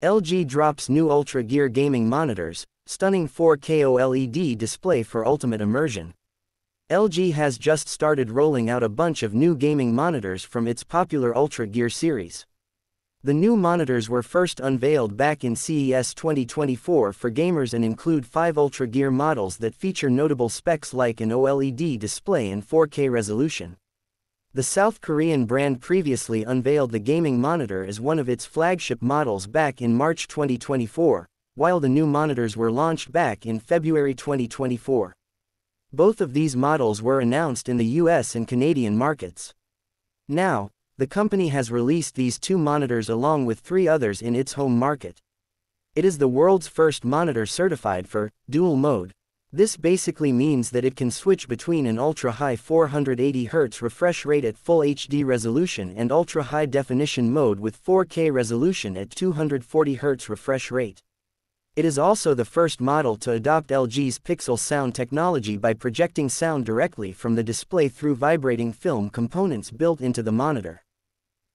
LG drops new UltraGear gaming monitors, stunning 4K OLED display for ultimate immersion. LG has just started rolling out a bunch of new gaming monitors from its popular UltraGear series. The new monitors were first unveiled back in CES 2024 for gamers and include five UltraGear models that feature notable specs like an OLED display and 4K resolution. The South Korean brand previously unveiled the gaming monitor as one of its flagship models back in March 2024, while the new monitors were launched back in February 2024. Both of these models were announced in the US and Canadian markets. Now, the company has released these two monitors along with three others in its home market. It is the world's first monitor certified for dual mode, this basically means that it can switch between an ultra-high 480Hz refresh rate at full HD resolution and ultra-high definition mode with 4K resolution at 240Hz refresh rate. It is also the first model to adopt LG's Pixel sound technology by projecting sound directly from the display through vibrating film components built into the monitor.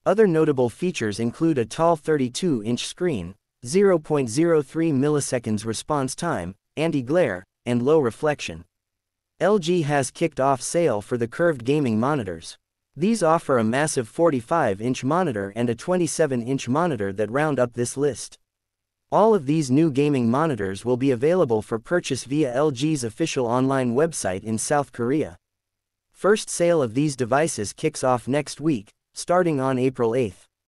Other notable features include a tall 32-inch screen, 0.03 milliseconds response time, anti-glare, and low reflection. LG has kicked off sale for the curved gaming monitors. These offer a massive 45-inch monitor and a 27-inch monitor that round up this list. All of these new gaming monitors will be available for purchase via LG's official online website in South Korea. First sale of these devices kicks off next week, starting on April 8.